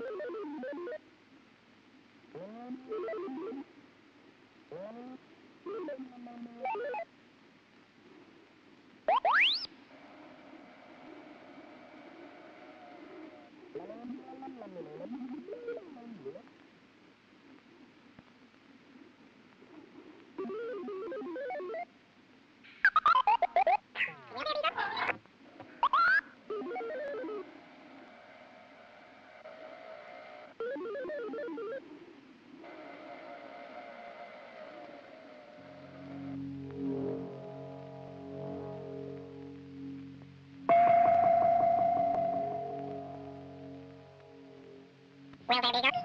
Well, there we go. The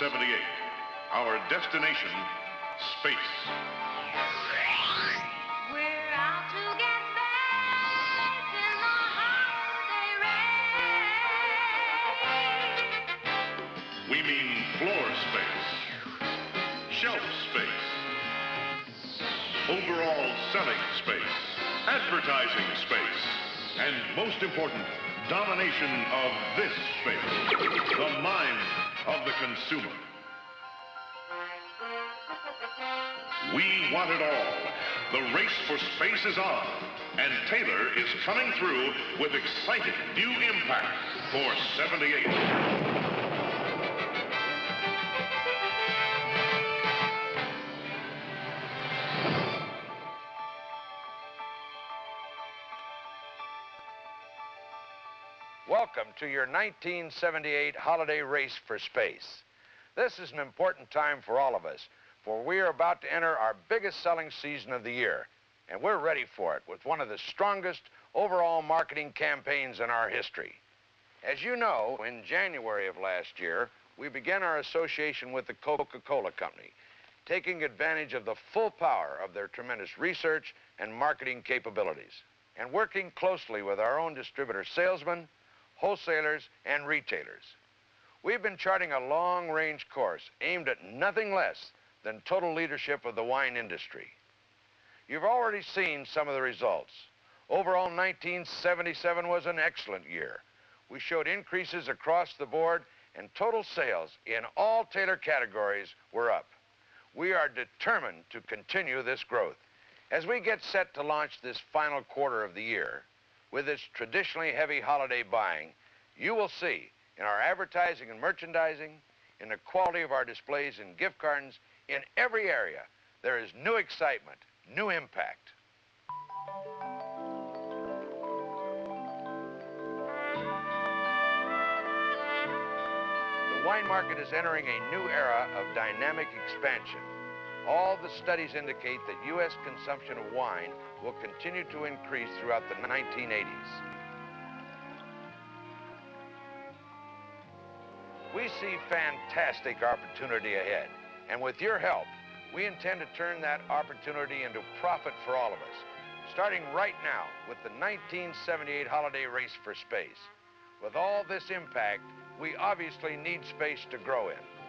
1978. Our destination, space. We're out to get space in the holiday rain. We mean floor space, shelf space, overall selling space, advertising space, and most important, domination of this space, the mind of the consumer. We want it all. The race for space is on, and Taylor is coming through with exciting new impact for 78. To your 1978 holiday race for space. This is an important time for all of us, for we are about to enter our biggest selling season of the year, and we're ready for it with one of the strongest overall marketing campaigns in our history. As you know, in January of last year, we began our association with the Coca-Cola Company, taking advantage of the full power of their tremendous research and marketing capabilities, and working closely with our own distributor salesmen, wholesalers, and retailers. We've been charting a long-range course aimed at nothing less than total leadership of the wine industry. You've already seen some of the results. Overall, 1977 was an excellent year. We showed increases across the board, and total sales in all Taylor categories were up. We are determined to continue this growth. As we get set to launch this final quarter of the year, with its traditionally heavy holiday buying, you will see in our advertising and merchandising, in the quality of our displays and gift cards, in every area, there is new excitement, new impact. The wine market is entering a new era of dynamic expansion. All the studies indicate that U.S. consumption of wine will continue to increase throughout the 1980s. We see fantastic opportunity ahead, and with your help, we intend to turn that opportunity into profit for all of us, starting right now with the 1978 holiday race for space. With all this impact, we obviously need space to grow in.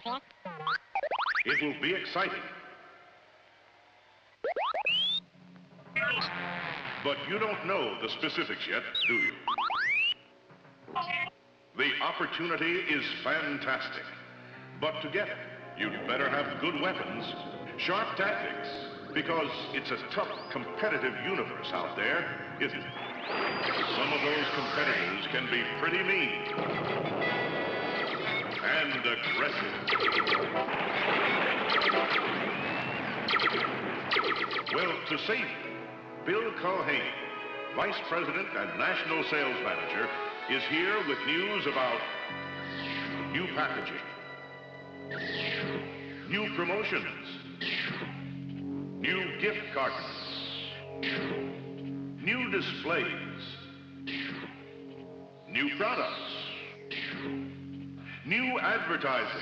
Stuff here? It will be exciting. But you don't know the specifics yet, do you? The opportunity is fantastic. But to get it, you'd better have good weapons, sharp tactics, because it's a tough, competitive universe out there, isn't it? Some of those competitors can be pretty mean. And aggressive. Well, to save you, Bill Culhane, Vice President and National Sales Manager, is here with news about new packaging, new promotions, new gift cartons, new displays, new products, new advertising.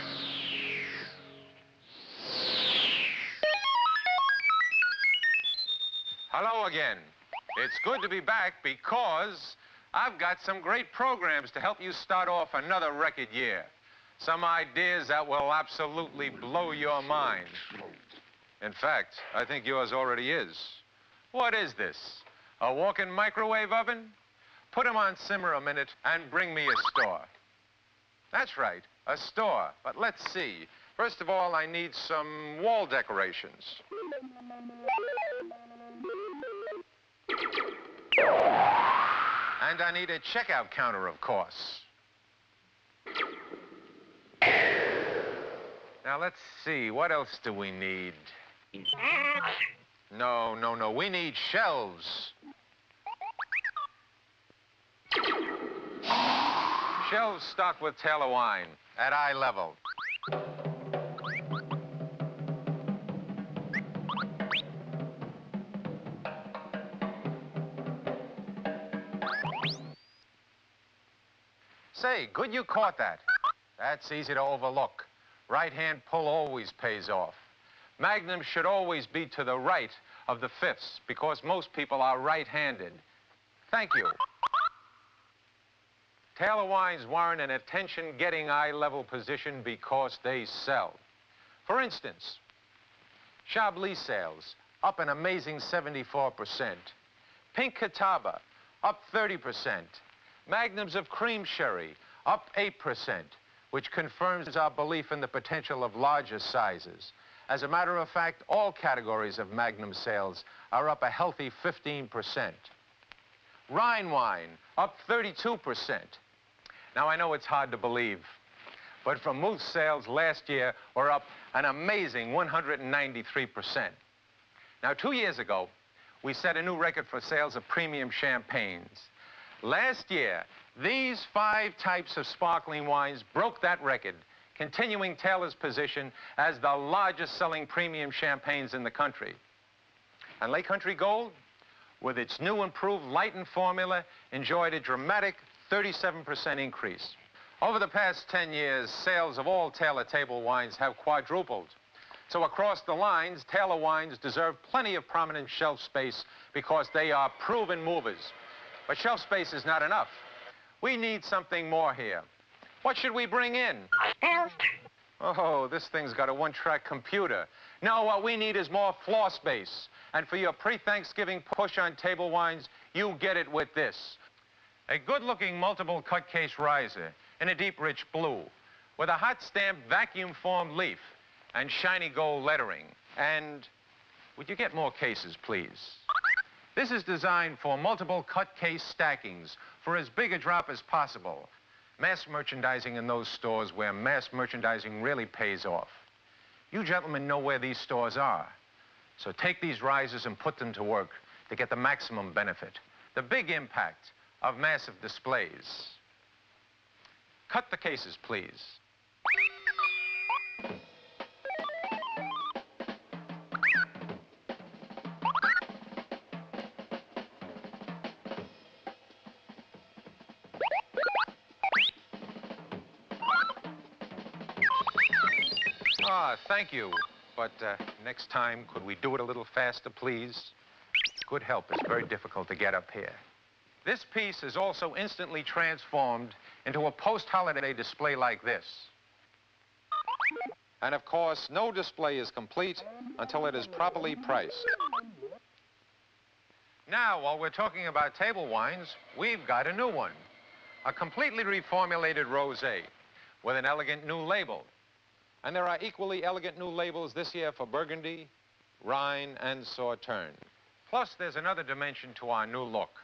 Hello again. It's good to be back because I've got some great programs to help you start off another record year. Some ideas that will absolutely blow your mind. In fact, I think yours already is. What is this? A walk-in microwave oven? Put 'em on simmer a minute and bring me a store. That's right, a store. But let's see. First of all, I need some wall decorations. And I need a checkout counter, of course. Now, let's see. What else do we need? No, no, no. We need shelves. Shelves stocked with Taylor wine at eye level. Say, good you caught that. That's easy to overlook. Right-hand pull always pays off. Magnum should always be to the right of the fifths because most people are right-handed. Thank you. Taylor wines warrant an attention-getting eye-level position because they sell. For instance, Chablis sales up an amazing 74%. Pink Catawba up 30%. Magnums of cream sherry up 8%, which confirms our belief in the potential of larger sizes. As a matter of fact, all categories of Magnum sales are up a healthy 15%. Rhine wine up 32%. Now, I know it's hard to believe, but from Vermouth sales last year were up an amazing 193%. Now, two years ago, we set a new record for sales of premium champagnes. Last year, these five types of sparkling wines broke that record, continuing Taylor's position as the largest selling premium champagnes in the country. And Lake Country Gold, with its new improved lightened formula, enjoyed a dramatic 37% increase. Over the past 10 years, sales of all Taylor table wines have quadrupled. So across the lines, Taylor wines deserve plenty of prominent shelf space because they are proven movers. But shelf space is not enough. We need something more here. What should we bring in? Oh, this thing's got a one-track computer. No, what we need is more floor space. And for your pre-Thanksgiving push on table wines, you get it with this. A good-looking multiple cut case riser in a deep rich blue with a hot stamped vacuum formed leaf and shiny gold lettering. And would you get more cases, please? This is designed for multiple cut case stackings for as big a drop as possible. Mass merchandising in those stores where mass merchandising really pays off. You gentlemen know where these stores are. So take these risers and put them to work to get the maximum benefit. The big impact of massive displays. Cut the cases, please. Ah, thank you. But uh, next time, could we do it a little faster, please? Good help is very difficult to get up here. This piece is also instantly transformed into a post-holiday display like this. And of course, no display is complete until it is properly priced. Now, while we're talking about table wines, we've got a new one. A completely reformulated rosé with an elegant new label. And there are equally elegant new labels this year for Burgundy, Rhine, and Sauterne. Plus, there's another dimension to our new look.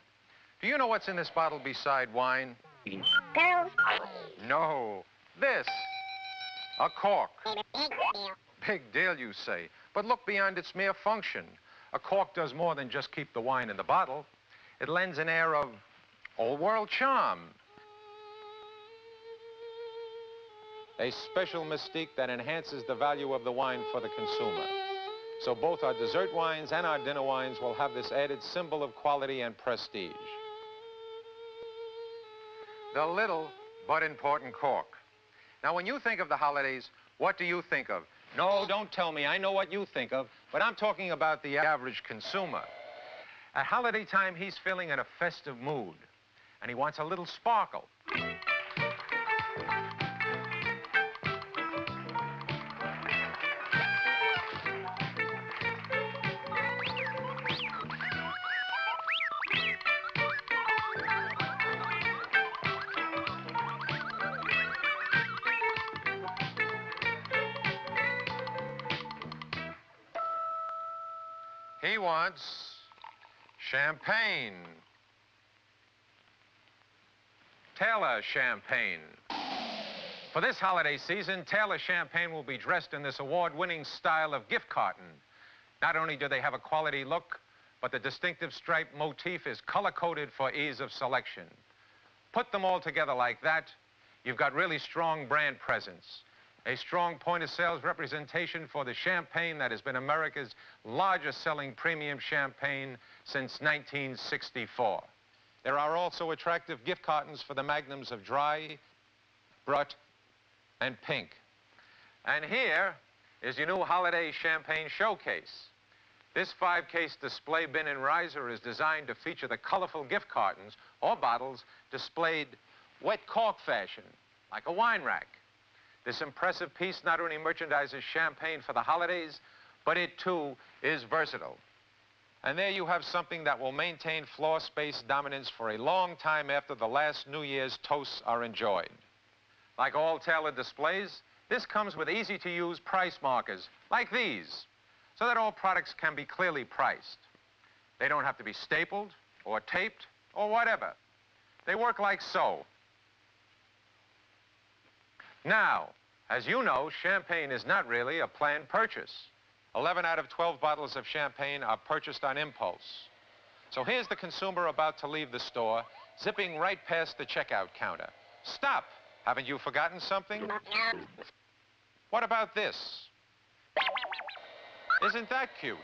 Do you know what's in this bottle beside wine? Girls. No. This. A cork. Big deal. Big deal, you say. But look beyond its mere function. A cork does more than just keep the wine in the bottle. It lends an air of old world charm. A special mystique that enhances the value of the wine for the consumer. So both our dessert wines and our dinner wines will have this added symbol of quality and prestige. The little but important cork. Now, when you think of the holidays, what do you think of? No, don't tell me. I know what you think of, but I'm talking about the average consumer. At holiday time, he's feeling in a festive mood, and he wants a little sparkle. He wants champagne. Taylor champagne. For this holiday season, Taylor champagne will be dressed in this award-winning style of gift carton. Not only do they have a quality look, but the distinctive stripe motif is color-coded for ease of selection. Put them all together like that, you've got really strong brand presence. A strong point of sales representation for the champagne that has been America's largest selling premium champagne since 1964. There are also attractive gift cartons for the magnums of Dry, Brut, and Pink. And here is your new holiday champagne showcase. This five-case display bin and riser is designed to feature the colorful gift cartons or bottles displayed wet cork fashion, like a wine rack. This impressive piece not only merchandises champagne for the holidays, but it too is versatile. And there you have something that will maintain floor space dominance for a long time after the last New Year's toasts are enjoyed. Like all Taylor displays, this comes with easy-to-use price markers, like these, so that all products can be clearly priced. They don't have to be stapled or taped or whatever. They work like so. Now, as you know, champagne is not really a planned purchase. 11 out of 12 bottles of champagne are purchased on impulse. So here's the consumer about to leave the store, zipping right past the checkout counter. Stop! Haven't you forgotten something? What about this? Isn't that cute?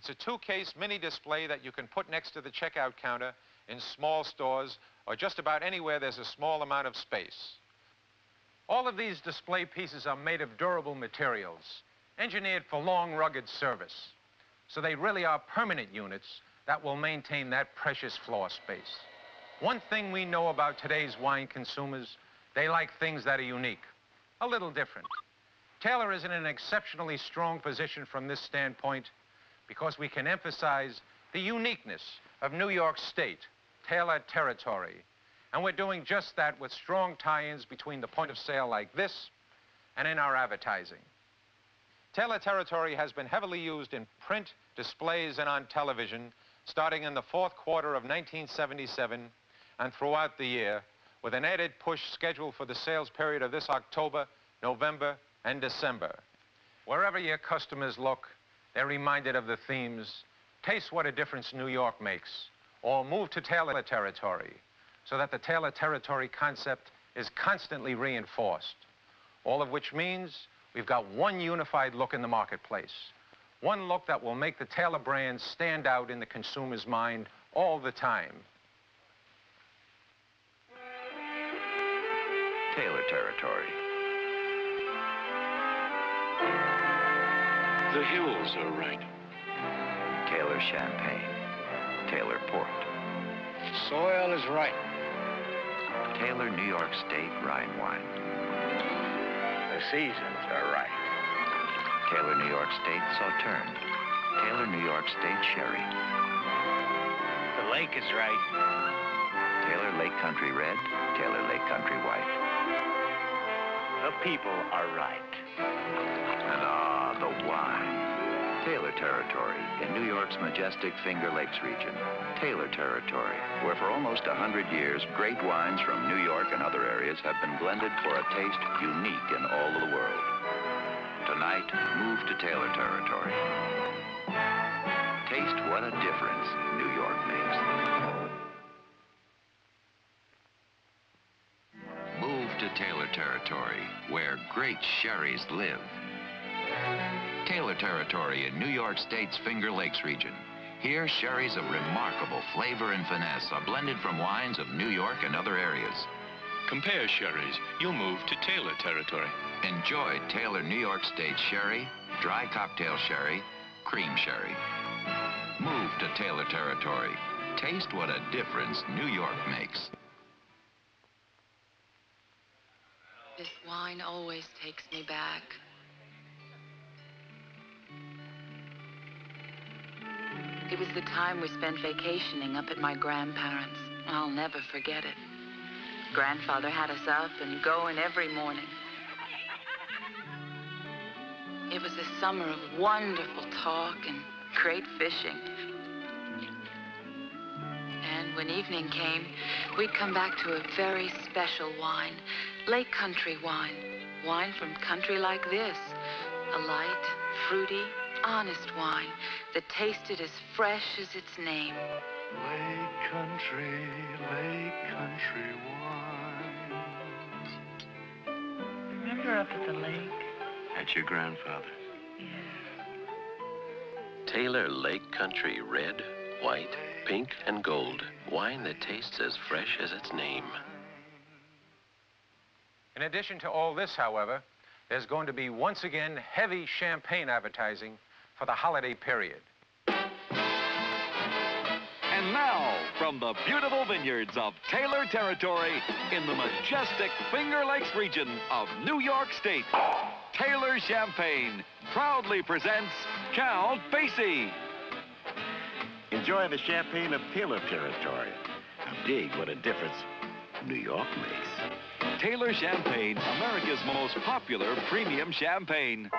It's a two-case mini display that you can put next to the checkout counter in small stores or just about anywhere there's a small amount of space. All of these display pieces are made of durable materials, engineered for long, rugged service. So they really are permanent units that will maintain that precious floor space. One thing we know about today's wine consumers, they like things that are unique, a little different. Taylor is in an exceptionally strong position from this standpoint because we can emphasize the uniqueness of New York State, Taylor territory. And we're doing just that with strong tie-ins between the point of sale like this and in our advertising. Taylor territory has been heavily used in print, displays, and on television starting in the fourth quarter of 1977 and throughout the year with an added push scheduled for the sales period of this October, November, and December. Wherever your customers look, they're reminded of the themes, taste what a difference New York makes, or move to Taylor territory, so that the Taylor territory concept is constantly reinforced. All of which means we've got one unified look in the marketplace. One look that will make the Taylor brand stand out in the consumer's mind all the time. Taylor territory. The hills are right. Taylor champagne. Taylor port. Soil is right. Taylor New York State Rhine wine. The seasons are right. Taylor New York State Sauterne. Taylor New York State Sherry. The lake is right. Taylor Lake Country Red. Taylor Lake Country White. The people are right. And ah, the wine. Taylor Territory in New York's majestic Finger Lakes region. Taylor Territory, where for almost a hundred years, great wines from New York and other areas have been blended for a taste unique in all of the world. Tonight, move to Taylor Territory. Taste what a difference New York makes. Move to Taylor Territory, where great sherries live. Taylor Territory in New York State's Finger Lakes region. Here, sherries of remarkable flavor and finesse are blended from wines of New York and other areas. Compare sherries. You'll move to Taylor territory. Enjoy Taylor New York State Sherry, Dry Cocktail Sherry, Cream Sherry. Move to Taylor Territory. Taste what a difference New York makes. This wine always takes me back. It was the time we spent vacationing up at my grandparents'. I'll never forget it. Grandfather had us up and going every morning. It was a summer of wonderful talk and great fishing. And when evening came, we'd come back to a very special wine, Lake Country wine. Wine from country like this. A light, fruity, honest wine that tasted as fresh as its name. Lake country, lake country wines. Remember up at the lake? That's your grandfather. Taylor Lake Country Red, White, Pink, and Gold. Wine that tastes as fresh as its name. In addition to all this, however, there's going to be once again heavy champagne advertising for the holiday period. And now, from the beautiful vineyards of Taylor Territory in the majestic Finger Lakes region of New York State, Taylor Champagne proudly presents Count Basie. Enjoy the champagne of Taylor territory. Now dig what a difference New York makes. Taylor Champagne, America's most popular premium champagne.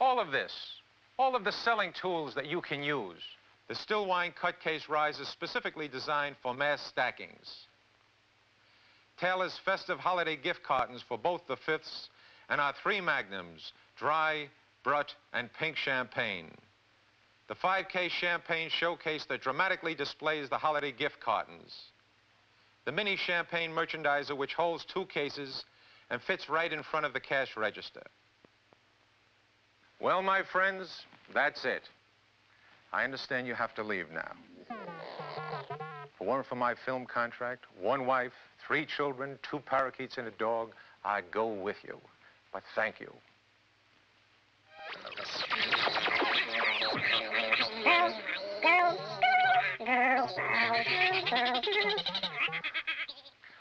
All of this, all of the selling tools that you can use. The still wine cut case rise is specifically designed for mass stackings. Taylor's festive holiday gift cartons for both the fifths and our three magnums, dry, brut, and pink champagne. The 5K champagne showcase that dramatically displays the holiday gift cartons. The mini champagne merchandiser which holds two cases and fits right in front of the cash register. Well, my friends, that's it. I understand you have to leave now. For one for my film contract, one wife, three children, two parakeets, and a dog, I'd go with you. But thank you.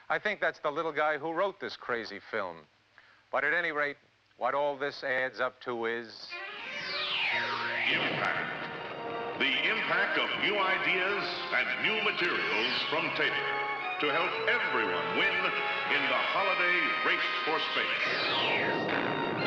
I think that's the little guy who wrote this crazy film. But at any rate, what all this adds up to is... Impact. The impact of new ideas and new materials from Taylor to help everyone win in the holiday race for space.